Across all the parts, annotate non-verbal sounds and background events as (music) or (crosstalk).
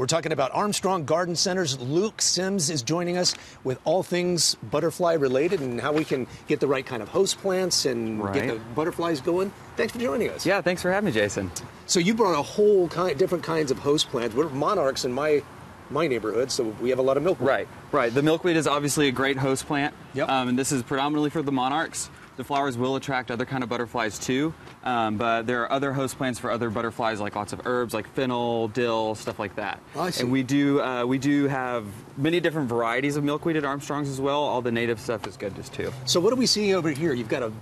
We're talking about Armstrong Garden Center's Luke Sims is joining us with all things butterfly related and how we can get the right kind of host plants and Right. get the butterflies going. Thanks for joining us. Yeah, thanks for having me, Jason. So you brought a whole kind, different kinds of host plants. We're monarchs in my my neighborhood, so we have a lot of milkweed. Right, right. The milkweed is obviously a great host plant. Yep. Um, and this is predominantly for the monarchs. The flowers will attract other kind of butterflies too, um, but there are other host plants for other butterflies, like lots of herbs, like fennel, dill, stuff like that. Oh, I see. And we do uh, we do have many different varieties of milkweed at Armstrong's as well. All the native stuff is good just too. So what are we seeing over here? You've got a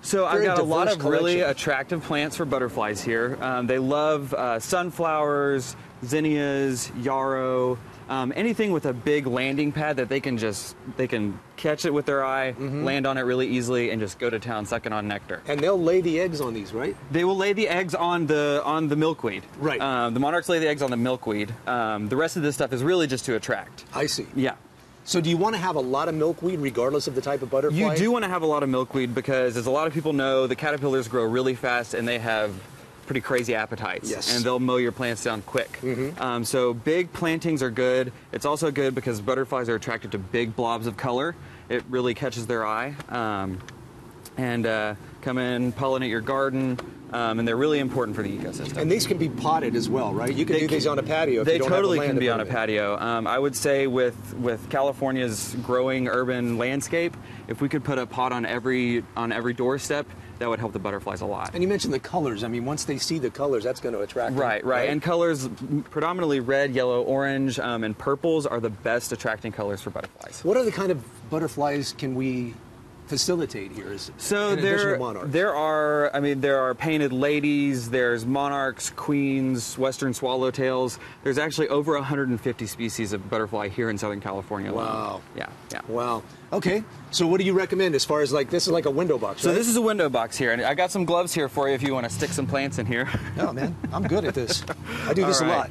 So I've got a lot of really attractive plants for butterflies here. Um, they love uh, sunflowers, zinnias, yarrow, um, anything with a big landing pad that they can just they can catch it with their eye, Mm-hmm. land on it really easily, and just go to town sucking on nectar. and they'll lay the eggs on these, right? They will lay the eggs on the on the milkweed. Right. Um, the monarchs lay the eggs on the milkweed. Um, the rest of this stuff is really just to attract. I see. Yeah. So do you want to have a lot of milkweed regardless of the type of butterfly? You do want to have a lot of milkweed because, as a lot of people know, the caterpillars grow really fast and they have pretty crazy appetites. Yes. And they'll mow your plants down quick. Um, so big plantings are good. It's also good because butterflies are attracted to big blobs of color. It really catches their eye. Um, and uh, come in, pollinate your garden, um, and they're really important for the ecosystem. And these can be potted as well, right? You can They do these on a patio. If they you don't totally the can be on a front of it. patio. Um, I would say with with California's growing urban landscape, if we could put a pot on every on every doorstep, that would help the butterflies a lot. And you mentioned the colors. I mean, once they see the colors, that's going to attract them. Right, right, and colors predominantly red, yellow, orange, um, and purples are the best attracting colors for butterflies. what other kind of butterflies can we facilitate here? Is, So there, there are, I mean, there are painted ladies, there's monarchs, queens, western swallowtails. There's actually over 150 species of butterfly here in Southern California alone. Wow. Yeah, yeah. Wow. Okay. So what do you recommend as far as like this is like a window box, So this is a window box here, and I got some gloves here for you if you want to stick some plants in here. No, (laughs) man, I'm good at this. I do this All a lot.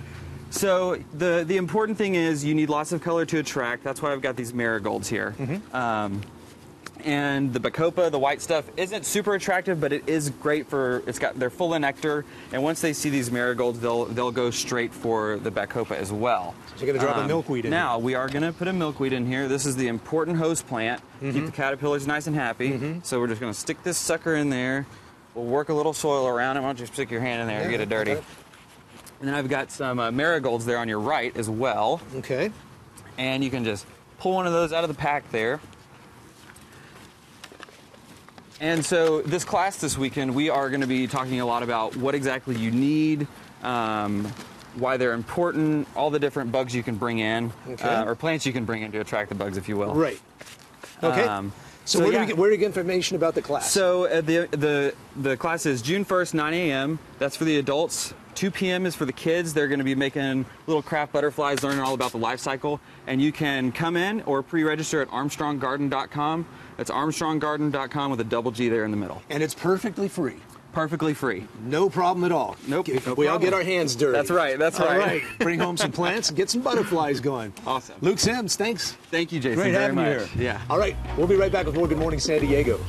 So the the important thing is you need lots of color to attract. That's why I've got these marigolds here. Mm-hmm. Um, and the bacopa, the white stuff, isn't super attractive, but it is great for. It's got they're full of nectar, and once they see these marigolds, they'll they'll go straight for the bacopa as well. Um, So you're gonna drop a milkweed in Now we are going to put a milkweed in here. This is the important host plant. Mm-hmm. Keep the caterpillars nice and happy. So we're just going to stick this sucker in there. We'll work a little soil around it. Why don't you stick your hand in there and get it dirty? it. And then I've got some uh, marigolds there on your right as well. Okay. And you can just pull one of those out of the pack there. And so, this class this weekend, we are going to be talking a lot about what exactly you need, um, why they're important, all the different bugs you can bring in, Okay. uh, or plants you can bring in to attract the bugs, if you will. Right. Okay. Um, so, so where do yeah. we get where do we get information about the class? So uh, the the the class is June 1st, 9 a.m. That's for the adults. 2 p.m. is for the kids. They're going to be making little craft butterflies, learning all about the life cycle. And you can come in or pre-register at ArmstrongGarden.com. That's ArmstrongGarden.com with a double G there in the middle. and it's perfectly free. Perfectly free. No problem at all. Nope, If no we all get our hands dirty. That's right, that's All right. Bring home some plants and get some butterflies going. (laughs) Awesome. Luke Sims, thanks. Thank you, Jason, Great very having you here. Yeah. All right, we'll be right back with more Good Morning San Diego.